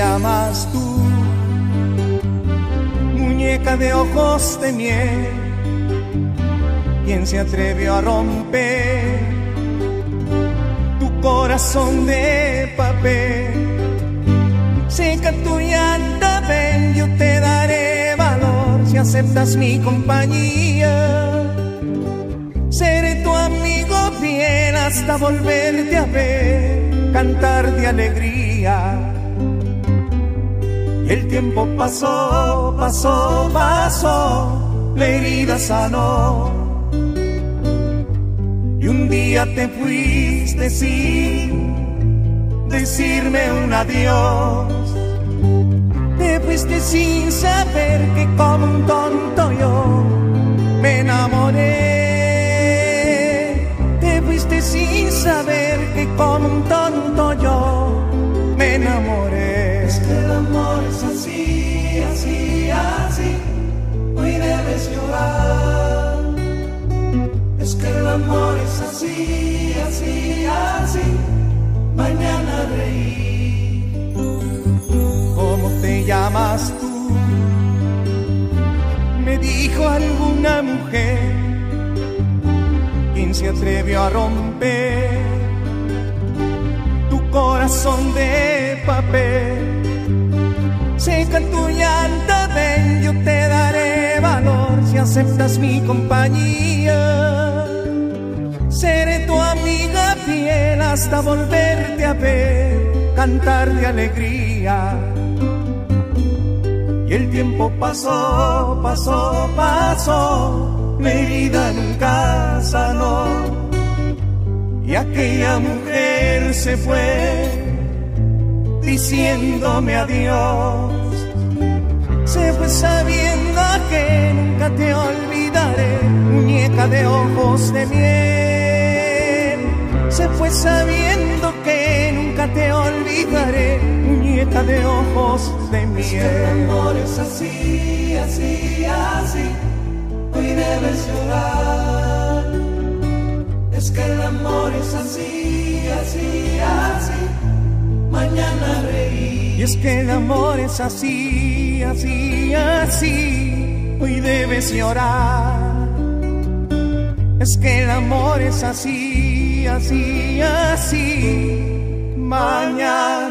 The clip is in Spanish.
llamas tú? Muñeca de ojos de miel. ¿Quién se atrevió a romper tu corazón de papel? Seca tu llanto, ven, yo te daré valor si aceptas mi compañía. Seré tu amigo fiel hasta volverte a ver, cantar de alegría. El tiempo pasó, pasó, pasó, la herida sanó. Y un día te fuiste sin decirme un adiós. Te fuiste sin saber que como un tonto yo así, así. Mañana reír. ¿Cómo te llamas tú? Me dijo alguna mujer, quien se atrevió a romper tu corazón de papel. Seca tu llanto, ven, yo te daré valor si aceptas mi compañía. Seré hasta volverte a ver, cantar de alegría. Y el tiempo pasó, pasó, pasó, mi herida nunca sanó. Y aquella mujer se fue diciéndome adiós. Se fue sabiendo que nunca te olvidaré, muñeca de ojos de miel. Se fue sabiendo que nunca te olvidaré, muñeca de ojos de Es que el miel. amor es así, así, así. Hoy debes llorar. Es que el amor es así, así, así. Mañana reír. Y es que el amor es así, así, así, hoy debes llorar. Es que el amor es así, así, así, mañana.